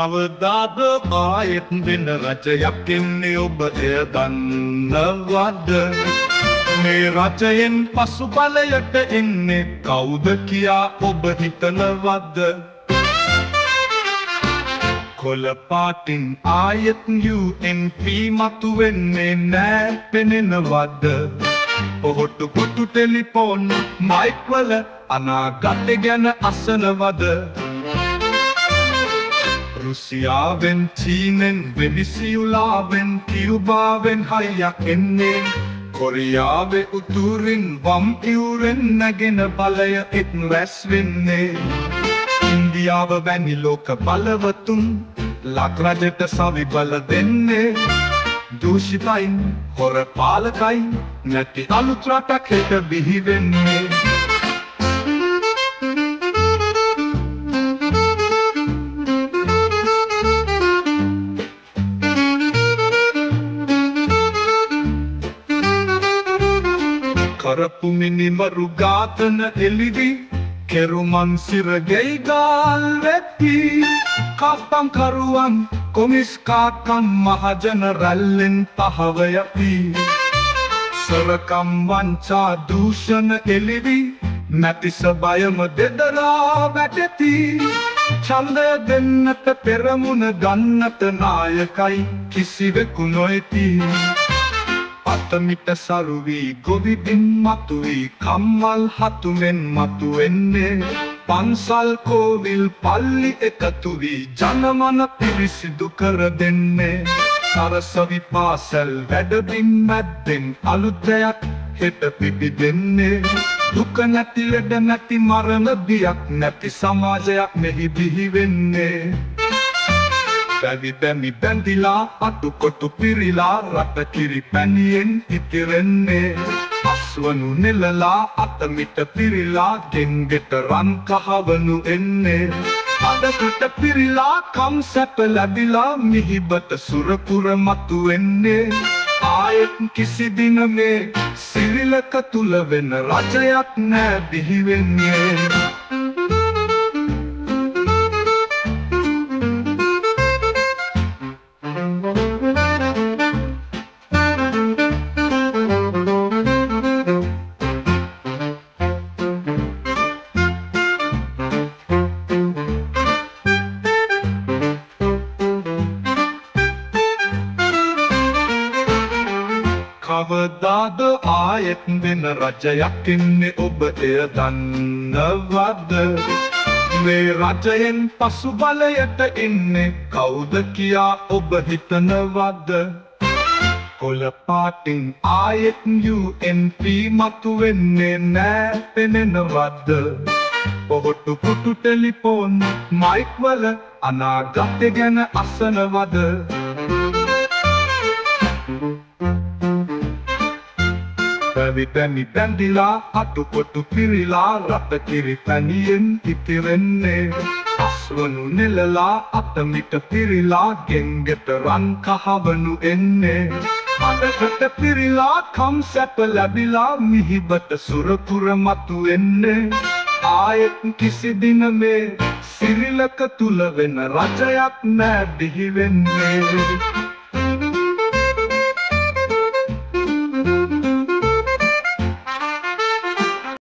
කවදාද ආයෙත් වෙන රජයක් එන්නේ ඔබ එය දන්නවද? මේ රජයෙන් පසු බලයට එන්නේ කවුද කියා ඔබ හිතනවද? කොළපාටින් ආයෙත් UNP මතු වෙන්නේ නෑ පෙනෙනවද? ඔහොටු කොටු ටෙලිෆෝන් මයික්වල අනාගත ගැන අසනවද? රුසියාවෙන් චීනෙන් වෙනිසියුලාවෙන් කිව්බාවෙන් හයියක් එන්නේ. කොරියාවේ උතුරින් වම් ඉවුරෙන් නැගෙන බලය එත් රැස් වෙන්නේ. ඉන්දියාව වැනි ලෝක බලවතුන් ලක්රජට සවි බල දෙන්නේ. දූෂිතයින් හොර පාලකයින් නැති අලුත් රටක් හෙට බිහිවෙන්නේ කරපු මිනිමරු ඝාතන එළිවි. කෙරුමන් සිරගෙයි ගාල් වෙත්ති කප්පංකරුවන් කොමිස්කාකම් මහජන රැල්ලෙන් පහවයපි සොරකම් වංචා දූෂණ එළිවි. නැතිස බයම දෙදරා වැටෙති. ඡන්දය දෙන්නට පෙරමුණ ගන්නට නායකයි කිසිවෙකු නොයිති අතමිට සරුවී ගොවිබින් මතුවී කම්මල් හතුමෙන් මතුවෙන්නේ පන්සල් කෝවිල් පල්ලි එකතු වී ජනමන පිරිසිදු කර දෙන්නේ. සරසවි පාසැල් වැඩබින් මැද්දෙන් අලුත්දයක් හෙට පිපි දෙන්නේ දුක නැති ලෙඩ නැති මරණ බියක් නැති සමාජයක් මෙහි බිහි වෙන්නේ. පැවි බැමි බැඳිලා අතුකොටු පිරිලා රට කිරි පැණියෙන් ඉතිරෙන්නේ. අස්වනු නෙලලා අතමිට පිරිලා ගෙන්ගෙට රන් කහවනු එන්නේ. අදකට පිරිලා කම් සැප ලැබිලා මිහිබට සුරපුර මතු වෙන්නේ. ආයෙත් කිසි දින මේ සිරිලක තුල වෙන රජයක් නෑ බිහිවෙන්නේ කවදාද ආයෙත් වෙන රජයක් ඉන්නේ ඔබ එය දන්නවද? මේ රජයෙන් පසු බලයට ඉන්නේ කවුද කියා ඔබ හිතනවද? කොළපාටින් ආයෙත් UNP මතු වෙන්නේ නෑ පෙනෙනවද? ඔහොටු පුටු ටෙලිෆෝන් මයික්වල අනාගත ගැන අසනවද? පැවි පැමි පැන්දිලා අටුකොටු පිරිලා රට කිරි පැනියෙන් ඉතිරෙන්නේ. අස්වනු නෙලලා අතමිට පිරිලා ගෙන්ගෙට රන් කහවනු එන්නේ. අදකට පිරිලා කම් සැප ලැබිලා මිහිබට සුරපුර මතු එන්නේ. ආයෙත් කිසි දින මේ සිරිලක තුල වෙන රජයක් නෑ බිහිවෙන්නේ